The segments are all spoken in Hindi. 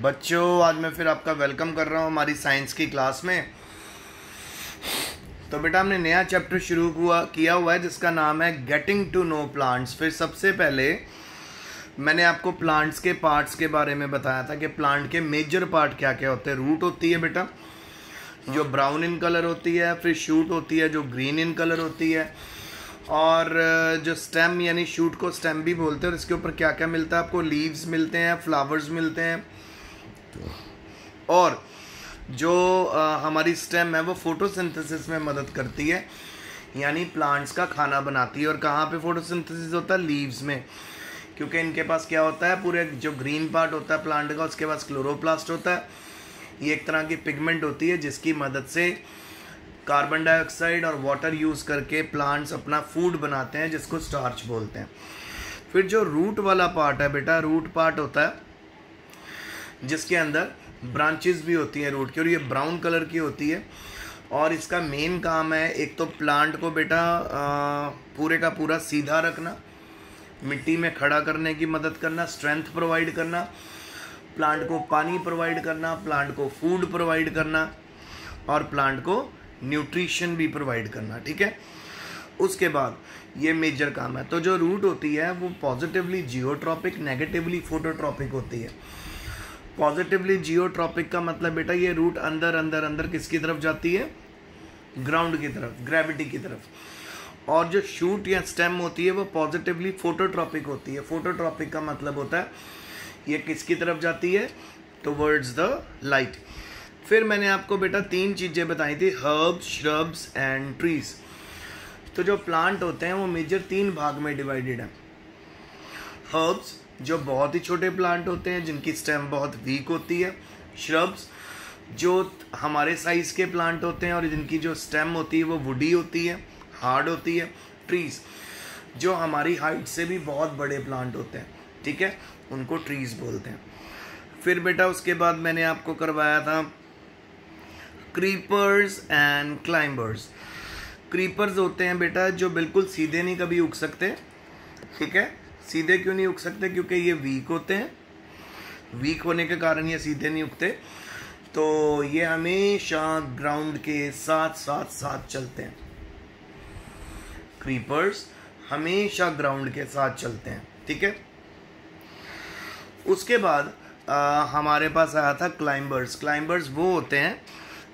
बच्चों, आज मैं फिर आपका वेलकम कर रहा हूँ हमारी साइंस की क्लास में। तो बेटा, हमने नया चैप्टर शुरू हुआ, किया हुआ है, जिसका नाम है गेटिंग टू नो प्लांट्स फिर सबसे पहले, मैंने आपको प्लांट्स के पार्ट्स के बारे में बताया था कि प्लांट के मेजर पार्ट क्या क्या होते हैं। रूट होती है बेटा, जो ब्राउन इन कलर होती है, फिर शूट होती है, जो ग्रीन इन कलर होती है। और, जो स्टेम यानी शूट को स्टेम भी बोलते हैं, और इसके ऊपर क्या क्या मिलता है, आपको लीव्स मिलते हैं फ्लावर्स मिलते हैं। और जो हमारी स्टेम है वो फोटोसिंथेसिस में मदद करती है, यानी प्लांट्स का खाना बनाती है। और कहाँ पे फोटोसिंथेसिस होता है? लीव्स में। क्योंकि इनके पास क्या होता है? पूरे जो ग्रीन पार्ट होता है प्लांट का, उसके पास क्लोरोप्लास्ट होता है। ये एक तरह की पिगमेंट होती है, जिसकी मदद से कार्बन डाइऑक्साइड और वाटर यूज़ करके प्लांट्स अपना फ़ूड बनाते हैं, जिसको स्टार्च बोलते हैं। फिर जो रूट वाला पार्ट है बेटा, रूट पार्ट होता है जिसके अंदर ब्रांचेस भी होती हैं रूट की और ये ब्राउन कलर की होती है। और इसका मेन काम है, एक तो प्लांट को बेटा पूरे का पूरा सीधा रखना, मिट्टी में खड़ा करने की मदद करना स्ट्रेंथ प्रोवाइड करना प्लांट को पानी प्रोवाइड करना प्लांट को फ़ूड प्रोवाइड करना, और प्लांट को न्यूट्रिशन भी प्रोवाइड करना, ठीक है? उसके बाद ये मेजर काम है। तो जो रूट होती है, वो पॉजिटिवली जियोट्रॉपिक नेगेटिवली फोटोट्रॉपिक होती है। पॉजिटिवली जियोट्रॉपिक का मतलब बेटा ये रूट अंदर अंदर अंदर किसकी तरफ़ जाती है? ग्राउंड की तरफ़ ग्रेविटी की तरफ़। और जो शूट या स्टेम होती है, वो पॉजिटिवली फोटोट्रॉपिक होती है। फोटोट्रॉपिक का मतलब होता है, ये किसकी तरफ़ जाती है? टुवर्ड्स द लाइट फिर मैंने आपको बेटा तीन चीज़ें बताई थी हर्ब्स श्रब्स एंड ट्रीज तो जो प्लांट होते हैं, वो मेजर तीन भाग में डिवाइडेड है। हर्ब्स जो बहुत ही छोटे प्लांट होते हैं, जिनकी स्टेम बहुत वीक होती है श्रब्स जो हमारे साइज़ के प्लांट होते हैं और जिनकी जो स्टेम होती है, वो वुडी होती है हार्ड होती है ट्रीज जो हमारी हाइट से भी बहुत बड़े प्लांट होते हैं, ठीक है? उनको ट्रीज बोलते हैं। फिर बेटा, उसके बाद मैंने आपको करवाया था क्रीपर्स एंड क्लाइंबर्स क्रीपर्स होते हैं बेटा, जो बिल्कुल सीधे नहीं कभी उग सकते, ठीक है? सीधे क्यों नहीं उग सकते? क्योंकि ये वीक होते हैं। वीक होने के कारण ये सीधे नहीं उगते। तो ये हमेशा ग्राउंड के साथ साथ साथ चलते हैं। क्रीपर्स हमेशा ग्राउंड के साथ चलते हैं। ठीक है? उसके बाद आ, हमारे पास आया था क्लाइंबर्स क्लाइंबर्स वो होते हैं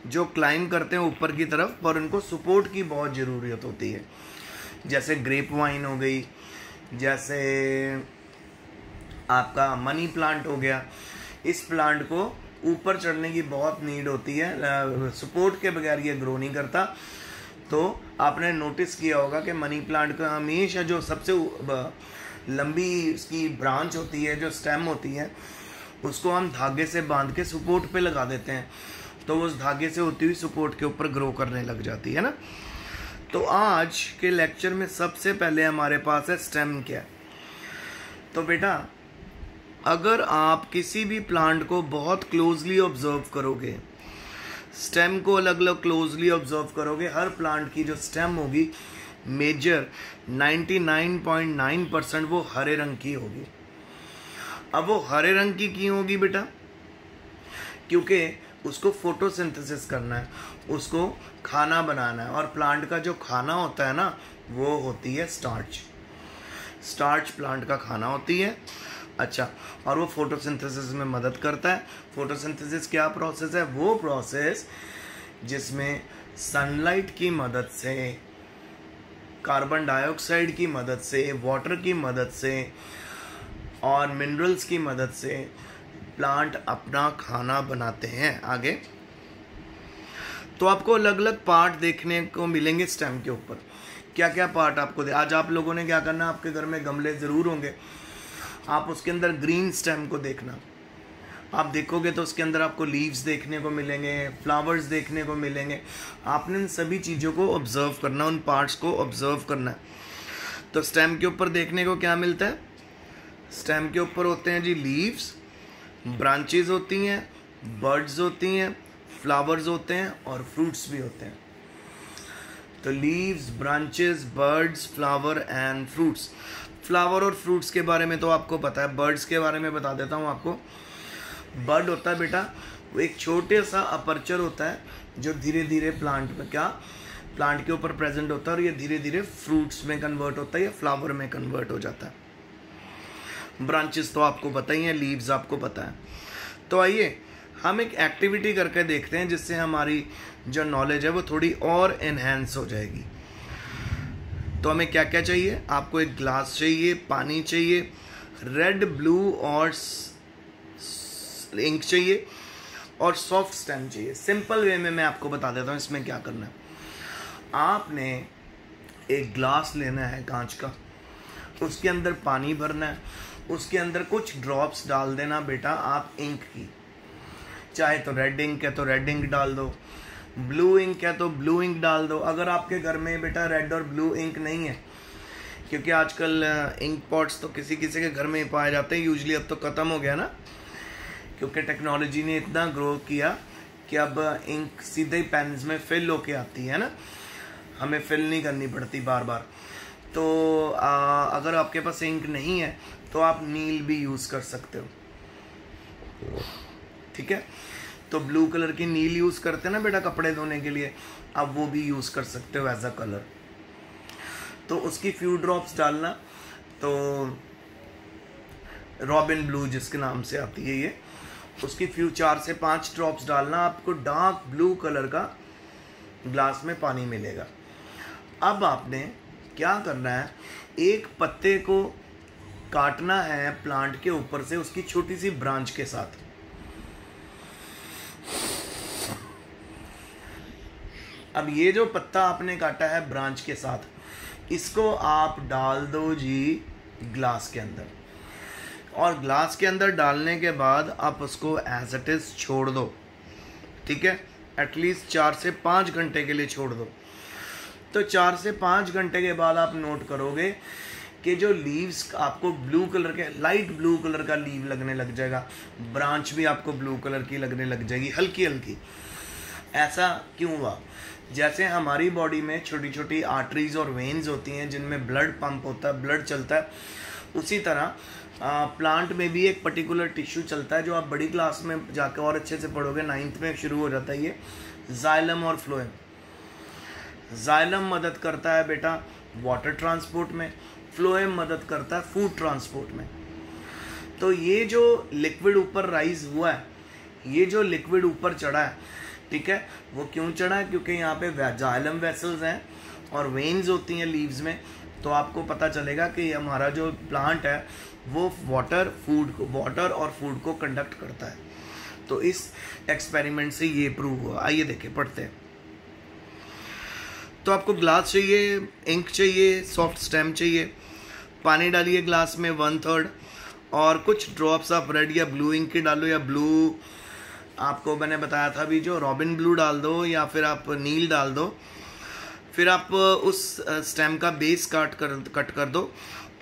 जो क्लाइंब करते हैं ऊपर की तरफ़ पर उनको सपोर्ट की बहुत ज़रूरत होती है। जैसे ग्रेप वाइन हो गई जैसे आपका मनी प्लांट हो गया, इस प्लांट को ऊपर चढ़ने की बहुत नीड होती है सपोर्ट के बगैर ये ग्रो नहीं करता। तो आपने नोटिस किया होगा कि मनी प्लांट का हमेशा जो सबसे लंबी उसकी ब्रांच होती है, जो स्टेम होती है, उसको हम धागे से बाँध के सपोर्ट पे लगा देते हैं। तो उस धागे से होती हुई सपोर्ट के ऊपर ग्रो करने लग जाती है ना? तो आज के लेक्चर में सबसे पहले हमारे पास है स्टेम क्या तो बेटा, अगर आप किसी भी प्लांट को बहुत क्लोजली ऑब्ज़र्व करोगे स्टेम को अलग अलग क्लोजली ऑब्ज़र्व करोगे, हर प्लांट की जो स्टेम होगी मेजर 99.9 परसेंट वो हरे रंग की होगी। अब वो हरे रंग की क्यों होगी बेटा? क्योंकि उसको फोटोसिंथेसिस करना है, उसको खाना बनाना है और प्लांट का जो खाना होता है ना, वो होती है स्टार्च स्टार्च प्लांट का खाना होती है। अच्छा और वो फोटोसिंथेसिस में मदद करता है। फोटोसिंथेसिस क्या प्रोसेस है? वो प्रोसेस जिसमें सनलाइट की मदद से कार्बन डाइऑक्साइड की मदद से वाटर की मदद से और मिनरल्स की मदद से प्लांट अपना खाना बनाते हैं आगे। तो आपको अलग अलग पार्ट देखने को मिलेंगे स्टेम के ऊपर। क्या क्या पार्ट आपको दे आज आप लोगों ने क्या करना, आपके घर में गमले ज़रूर होंगे। आप उसके अंदर ग्रीन स्टेम को देखना। आप देखोगे तो उसके अंदर आपको लीव्स देखने को मिलेंगे फ्लावर्स देखने को मिलेंगे। आपने इन सभी चीज़ों को ऑब्ज़र्व करना, उन पार्ट्स को ऑब्ज़र्व करना। है तो स्टेम के ऊपर देखने को क्या मिलता है? स्टेम के ऊपर होते हैं जी लीव्स ब्रांचेज होती हैं, बर्ड्स होती हैं, फ्लावर्स होते हैं और फ्रूट्स भी होते हैं। तो leaves branches birds flower and fruits flower और फ्रूट्स के बारे में तो आपको पता है बर्ड्स के बारे में बता देता हूँ आपको। बर्ड होता है बेटा, वो एक छोटे सा अपर्चर होता है जो धीरे धीरे प्लांट में, क्या? प्लांट के ऊपर प्रेजेंट होता है और ये धीरे धीरे फ्रूट्स में कन्वर्ट होता है, या फ्लावर में कन्वर्ट हो जाता है। ब्रांचेस तो आपको पता ही है लीव्स आपको पता है। तो आइए, हम एक एक्टिविटी करके देखते हैं, जिससे हमारी जो नॉलेज है, वो थोड़ी और एनहेंस हो जाएगी। तो हमें क्या क्या चाहिए? आपको एक ग्लास चाहिए, पानी चाहिए रेड ब्लू और इंक चाहिए, और सॉफ्ट स्टैम्प चाहिए। सिंपल वे में मैं आपको बता देता हूँ, इसमें क्या करना है। आपने एक ग्लास लेना है कांच का। उसके अंदर पानी भरना है, उसके अंदर कुछ ड्रॉप्स डाल देना बेटा आप इंक की। चाहे तो रेड इंक है तो रेड इंक डाल दो ब्लू इंक है तो ब्लू इंक डाल दो। अगर आपके घर में बेटा रेड और ब्लू इंक नहीं है, क्योंकि आजकल इंक पॉट्स तो किसी किसी के घर में ही पाए जाते हैं यूजली अब तो ख़त्म हो गया ना। क्योंकि टेक्नोलॉजी ने इतना ग्रो किया कि अब इंक सीधे ही पेन्स में फिल होके आती है ना। हमें फिल नहीं करनी पड़ती बार बार। तो आ, अगर आपके पास इंक नहीं है तो आप नील भी यूज़ कर सकते हो। ठीक है? तो ब्लू कलर की नील यूज़ करते हैं ना बेटा कपड़े धोने के लिए आप वो भी यूज़ कर सकते हो एज अ कलर तो उसकी फ्यू ड्रॉप्स डालना। तो रॉबिन ब्लू जिसके नाम से आती है ये उसकी फ्यू चार से पाँच ड्रॉप्स डालना आपको डार्क ब्लू कलर का ग्लास में पानी मिलेगा। अब आपने क्या करना है? एक पत्ते को काटना है प्लांट के ऊपर से उसकी छोटी सी ब्रांच के साथ। अब ये जो पत्ता आपने काटा है ब्रांच के साथ, इसको आप डाल दो जी ग्लास के अंदर। और ग्लास के अंदर डालने के बाद आप उसको एज इट इज़ छोड़ दो। ठीक है? एटलीस्ट चार से पाँच घंटे के लिए छोड़ दो। तो चार से पाँच घंटे के बाद आप नोट करोगे कि जो लीव्स आपको ब्लू कलर के लाइट ब्लू कलर का लीव लगने लग जाएगा। ब्रांच भी आपको ब्लू कलर की लगने लग जाएगी हल्की हल्की। ऐसा क्यों हुआ? जैसे हमारी बॉडी में छोटी छोटी आर्टरीज और वेन्स होती हैं जिनमें ब्लड पंप होता है ब्लड चलता है उसी तरह आ, प्लांट में भी एक पर्टिकुलर टिश्यू चलता है जो आप बड़ी क्लास में जाकर और अच्छे से पढ़ोगे नाइन्थ में शुरू हो जाता है ये जाइलम और फ्लोएम जाइलम मदद करता है बेटा वाटर ट्रांसपोर्ट में फ्लोएम मदद करता है फ़ूड ट्रांसपोर्ट में। तो ये जो लिक्विड ऊपर राइज हुआ है, ये जो लिक्विड ऊपर चढ़ा है, ठीक है, वो क्यों चढ़ा है? क्योंकि यहाँ पे जाइलम वेसल्स हैं और वेन्स होती हैं लीव्स में तो आपको पता चलेगा कि हमारा जो प्लांट है, वो वाटर फ़ूड को वाटर और फ़ूड को कंडक्ट करता है। तो इस एक्सपेरिमेंट से ये प्रूव हुआ। आइए देखें पढ़ते हैं। तो आपको ग्लास चाहिए इंक चाहिए सॉफ्ट स्टैम्प चाहिए। पानी डालिए ग्लास में वन थर्ड और कुछ ड्रॉप्स आप रेड या ब्लू इंक के डालो या ब्लू आपको मैंने बताया था अभी जो रॉबिन ब्लू डाल दो या फिर आप नील डाल दो, फिर आप उस स्टेम का बेस काट कर कट कर दो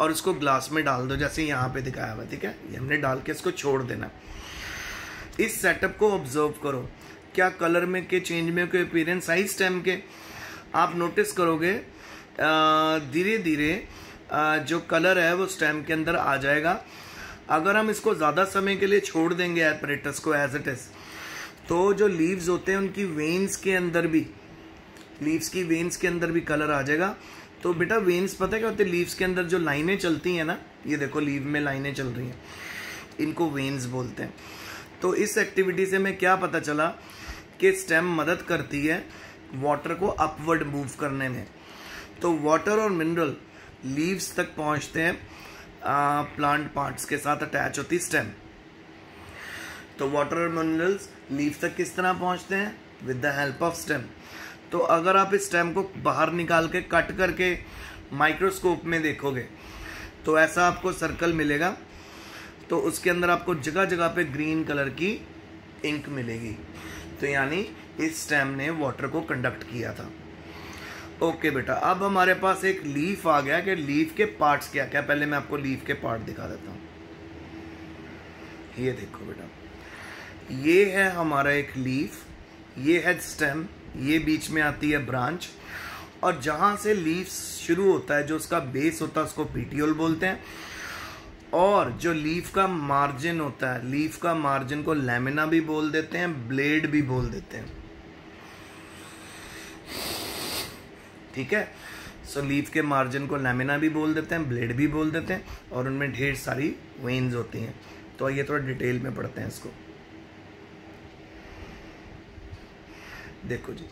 और उसको ग्लास में डाल दो, जैसे यहाँ पे दिखाया हुआ, ठीक है? ये हमने डाल के इसको छोड़ देना। इस सेटअप को ऑब्ज़र्व करो। क्या कलर में, के चेंज में कोई अपीरेंस आई स्टेम के आप नोटिस करोगे धीरे धीरे जो कलर है वो स्टेम के अंदर आ जाएगा। अगर हम इसको ज़्यादा समय के लिए छोड़ देंगे एपरेटस को एज इट इज़ तो जो लीव्स होते हैं, उनकी वेन्स के अंदर भी लीव्स की वेन्स के अंदर भी कलर आ जाएगा। तो बेटा वेन्स पता है क्या होते हैं? लीव्स के अंदर जो लाइनें चलती हैं ना, ये देखो लीव में लाइनें चल रही हैं, इनको वेन्स बोलते हैं। तो इस एक्टिविटी से हमें क्या पता चला कि स्टेम मदद करती है वाटर को अपवर्ड मूव करने में। तो वाटर और मिनरल लीव्स तक पहुँचते हैं प्लांट पार्ट्स के साथ अटैच होती स्टेम तो वाटर और मिनरल्स लीव तक किस तरह पहुँचते हैं? With the help of stem तो अगर आप इस स्टेम को बाहर निकाल के कट करके माइक्रोस्कोप में देखोगे तो ऐसा आपको सर्कल मिलेगा। तो उसके अंदर आपको जगह जगह पे ग्रीन कलर की इंक मिलेगी। तो यानी इस स्टेम ने वाटर को कंडक्ट किया था। ओके बेटा, अब हमारे पास एक लीफ आ गया कि लीफ के पार्ट्स क्या क्या। पहले मैं आपको लीफ के पार्ट दिखा देता हूँ। ये देखो बेटा। ये है हमारा एक लीफ ये है स्टेम ये बीच में आती है ब्रांच और जहाँ से लीफ शुरू होता है, जो उसका बेस होता है, उसको पीटियोल बोलते हैं। और जो लीफ का मार्जिन होता है लीफ का मार्जिन को लेमिना भी बोल देते हैं ब्लेड भी बोल देते हैं। ठीक है? सो so, लीफ के मार्जिन को लेमिना भी बोल देते हैं ब्लेड भी बोल देते हैं और उनमें ढेर सारी वेन्स होती हैं। तो आइए थोड़ा डिटेल में पढ़ते हैं इसको। देखो जी।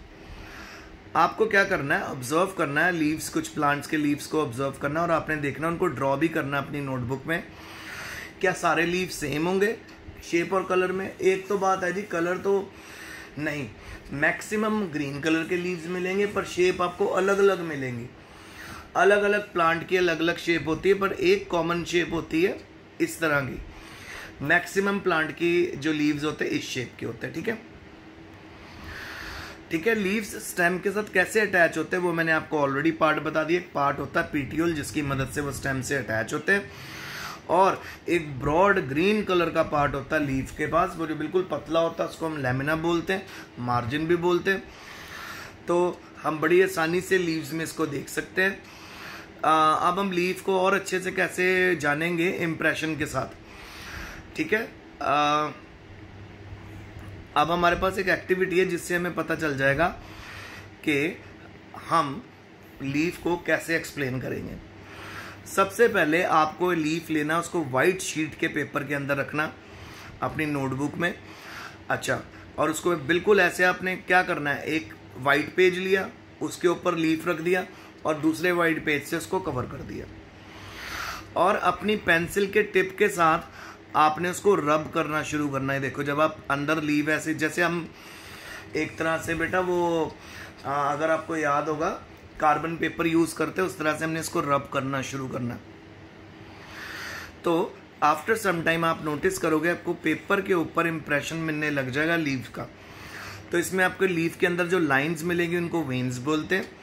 आपको क्या करना है? ऑब्ज़र्व करना है लीव्स कुछ प्लांट्स के लीव्स को ऑब्ज़र्व करना और आपने देखना उनको ड्रॉ भी करना अपनी नोटबुक में। क्या सारे लीव सेम होंगे? शेप और कलर में? एक तो बात है जी कलर तो नहीं। मैक्सिमम ग्रीन कलर के लीव्स मिलेंगे, पर शेप आपको अलग अलग मिलेंगी। अलग अलग प्लांट की अलग अलग शेप होती है, पर एक कॉमन शेप होती है इस तरह की। मैक्सिमम प्लांट की जो लीव्स होते हैं, इस शेप के होते हैं, ठीक है? ठीक है लीव्स स्टेम के साथ कैसे अटैच होते हैं वो मैंने आपको ऑलरेडी पार्ट बता दिया। एक पार्ट होता है पीटीओल जिसकी मदद से वो स्टेम से अटैच होते हैं। और एक ब्रॉड ग्रीन कलर का पार्ट होता है लीफ के पास वो जो बिल्कुल पतला होता है उसको हम लेमिना बोलते हैं मार्जिन भी बोलते हैं। तो हम बड़ी आसानी से लीव्स में इसको देख सकते हैं। अब हम लीफ को और अच्छे से कैसे जानेंगे इम्प्रेशन के साथ? ठीक है? आ, अब हमारे पास एक एक्टिविटी है जिससे हमें पता चल जाएगा कि हम लीफ को कैसे एक्सप्लेन करेंगे। सबसे पहले आपको लीफ लेना, उसको वाइट शीट के पेपर के अंदर रखना, अपनी नोटबुक में। अच्छा और उसको बिल्कुल ऐसे आपने क्या करना है, एक वाइट पेज लिया, उसके ऊपर लीफ रख दिया, और दूसरे वाइट पेज से उसको कवर कर दिया। और अपनी पेंसिल के टिप के साथ आपने उसको रब करना शुरू करना है। देखो जब आप अंदर लीव ऐसे जैसे हम एक तरह से बेटा वो आ, अगर आपको याद होगा कार्बन पेपर यूज़ करते उस तरह से हमने इसको रब करना शुरू करना। तो आफ्टर सम टाइम आप नोटिस करोगे आपको पेपर के ऊपर इंप्रेशन मिलने लग जाएगा लीव का। तो इसमें आपको लीव के अंदर जो लाइंस मिलेंगी उनको वेन्स बोलते हैं।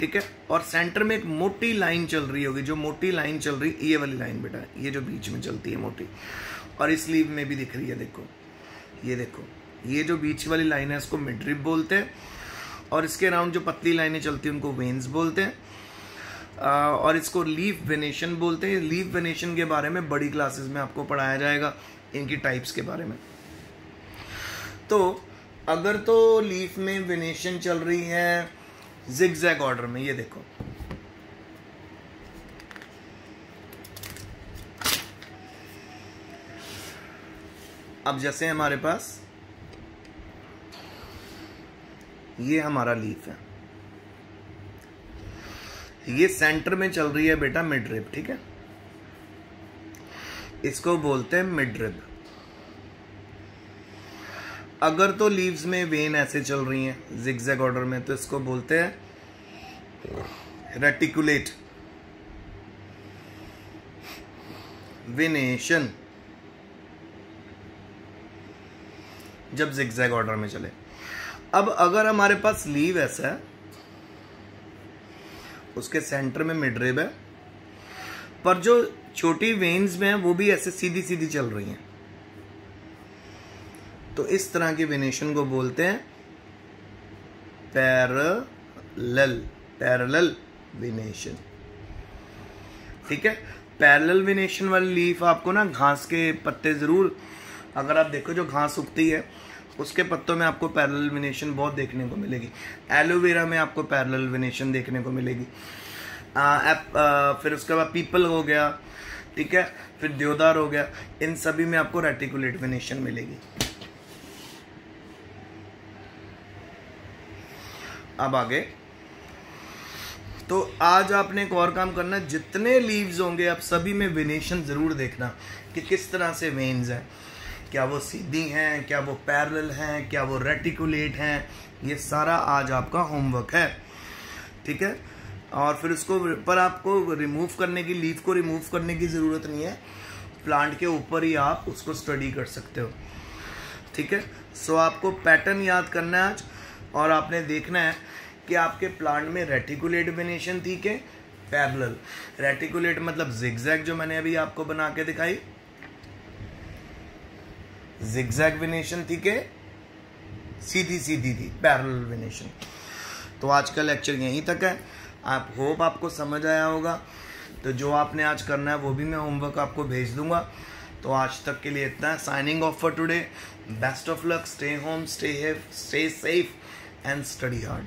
ठीक है? और सेंटर में एक मोटी लाइन चल रही होगी, जो मोटी लाइन चल रही, ये वाली लाइन बेटा, ये जो बीच में चलती है मोटी। और इस लीव में भी दिख रही है, देखो, ये देखो, ये जो बीच वाली लाइन है, इसको मिड्रिप बोलते हैं। और इसके अराउंड जो पतली लाइनें चलती हैं, उनको वेन्स बोलते हैं। और इसको लीव वेनेशन बोलते हैं। लीव वेनेशन के बारे में बड़ी क्लासेस में आपको पढ़ाया जाएगा, इनकी टाइप्स के बारे में। तो अगर तो लीफ में वेनेशन चल रही है जिग ऑर्डर में, ये देखो। अब जैसे हमारे पास, ये हमारा लीफ है। ये सेंटर में चल रही है बेटा मिड ठीक है? इसको बोलते हैं मिड अगर तो लीव्स में वेन ऐसे चल रही हैं जिगजैग ऑर्डर में तो इसको बोलते हैं रेटिकुलेट विनेशन जब जिगजैग ऑर्डर में चले। अब अगर हमारे पास लीव ऐसा है, उसके सेंटर में मिडरेब है, पर जो छोटी वेन्स में है, वो भी ऐसे सीधी सीधी चल रही हैं। तो इस तरह के वेनेशन को बोलते हैं पैरल पैरल विनेशन। ठीक है? पैरल विनेशन वाली लीफ आपको ना घास के पत्ते ज़रूर अगर आप देखो जो घास उगती है उसके पत्तों में आपको पैरल विनेशन बहुत देखने को मिलेगी। एलोवेरा में आपको पैरल विनेशन देखने को मिलेगी। आ, आ, फिर उसके बाद पीपल हो गया ठीक है? फिर देवदार हो गया इन सभी में आपको रेटिकुलेट विनेशन मिलेगी। अब आगे। तो आज आपने एक और काम करना, जितने लीव्स होंगे आप सभी में वेनेशन ज़रूर देखना कि किस तरह से वेन्स हैं। क्या वो सीधी हैं, क्या वो पैरल हैं, क्या वो रेटिकुलेट हैं, ये सारा आज आपका होमवर्क है। ठीक है? और फिर उसको पर आपको रिमूव करने की लीव को रिमूव करने की ज़रूरत नहीं है। प्लांट के ऊपर ही आप उसको स्टडी कर सकते हो। ठीक है? सो आपको पैटर्न याद करना है आज। और आपने देखना है कि आपके प्लांट में रेटिकुलेट वेनेशन थी के पैरेलल रेटिकुलेट मतलब जिगजैग जो मैंने अभी आपको बना के दिखाई। जिगजैग वेनेशन थी के सीधी सीधी थी पैरल वेनेशन तो आज का लेक्चर यहीं तक है। आप होप आपको समझ आया होगा। तो जो आपने आज करना है वो भी मैं होमवर्क आपको भेज दूँगा। तो आज तक के लिए इतना। है signing off for today best of luck stay home stay stay safe and study hard